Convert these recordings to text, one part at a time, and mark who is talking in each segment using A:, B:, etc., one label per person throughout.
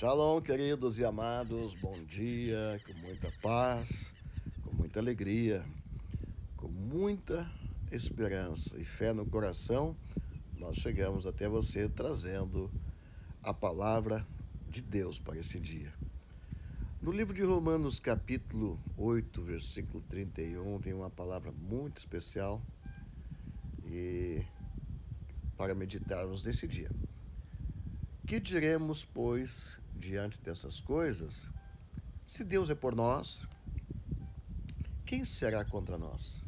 A: Shalom, queridos e amados, bom dia, com muita paz, com muita alegria, com muita esperança e fé no coração, nós chegamos até você trazendo a palavra de Deus para esse dia. No livro de Romanos, capítulo 8, versículo 31, tem uma palavra muito especial e para meditarmos nesse dia. Que diremos, pois, diante dessas coisas? Se Deus é por nós, quem será contra nós?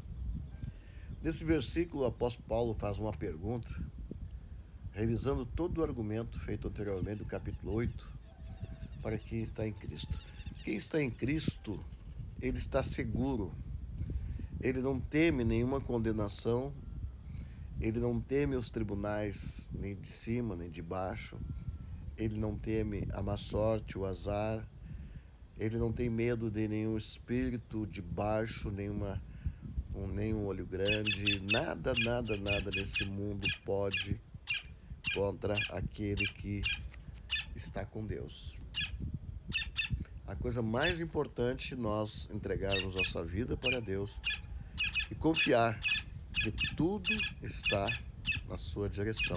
A: Nesse versículo, o apóstolo Paulo faz uma pergunta, revisando todo o argumento feito anteriormente do capítulo 8, para quem está em Cristo. Quem está em Cristo, ele está seguro, ele não teme nenhuma condenação, ele não teme os tribunais, nem de cima, nem de baixo ele não teme a má sorte, o azar, ele não tem medo de nenhum espírito de baixo, nenhuma, um, nenhum olho grande, nada, nada, nada nesse mundo pode contra aquele que está com Deus. A coisa mais importante nós entregarmos nossa vida para Deus e confiar que tudo está na sua direção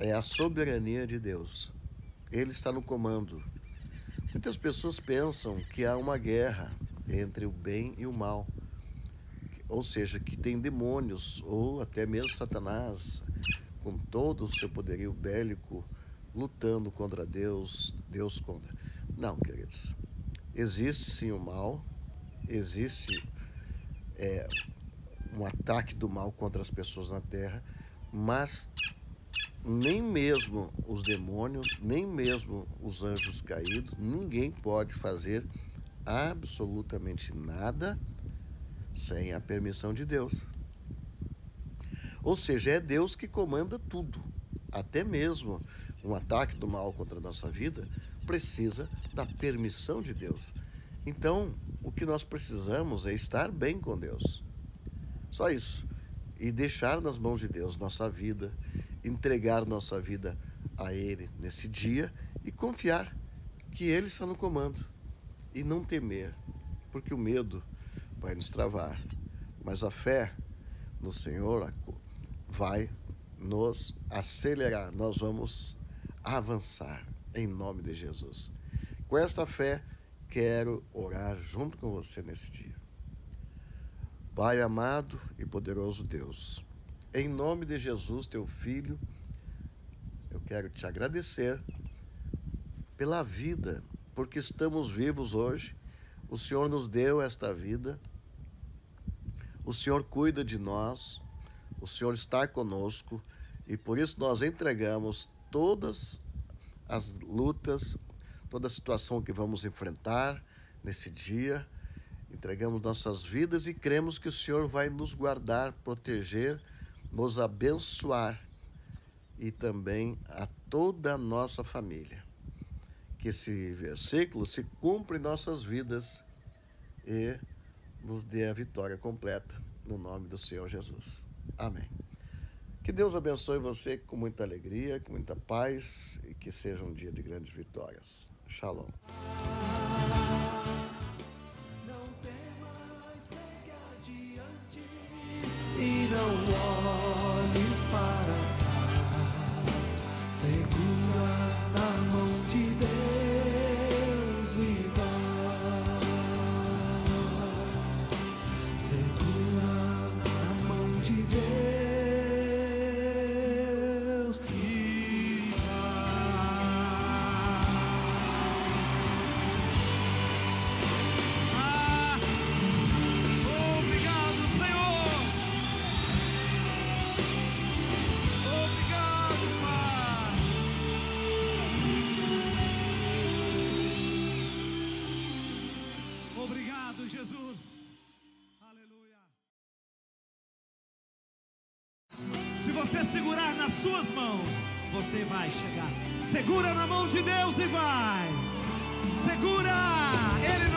A: é a soberania de Deus. Ele está no comando. Muitas pessoas pensam que há uma guerra entre o bem e o mal, ou seja, que tem demônios ou até mesmo Satanás com todo o seu poderio bélico lutando contra Deus, Deus contra. Não, queridos. Existe sim o mal, existe é, um ataque do mal contra as pessoas na terra, mas nem mesmo os demônios, nem mesmo os anjos caídos, ninguém pode fazer absolutamente nada sem a permissão de Deus. Ou seja, é Deus que comanda tudo. Até mesmo um ataque do mal contra a nossa vida precisa da permissão de Deus. Então, o que nós precisamos é estar bem com Deus. Só isso. E deixar nas mãos de Deus nossa vida entregar nossa vida a Ele nesse dia e confiar que Ele está no comando e não temer, porque o medo vai nos travar, mas a fé no Senhor vai nos acelerar, nós vamos avançar em nome de Jesus. Com esta fé, quero orar junto com você nesse dia. Pai amado e poderoso Deus, em nome de Jesus, teu filho, eu quero te agradecer pela vida, porque estamos vivos hoje. O Senhor nos deu esta vida. O Senhor cuida de nós. O Senhor está conosco e por isso nós entregamos todas as lutas, toda a situação que vamos enfrentar nesse dia. Entregamos nossas vidas e cremos que o Senhor vai nos guardar, proteger nos abençoar e também a toda a nossa família. Que esse versículo se cumpra em nossas vidas e nos dê a vitória completa no nome do Senhor Jesus. Amém. Que Deus abençoe você com muita alegria, com muita paz e que seja um dia de grandes vitórias. Shalom.
B: Trás. Jesus. Aleluia. Se você segurar nas suas mãos, você vai chegar. Segura na mão de Deus e vai. Segura! Ele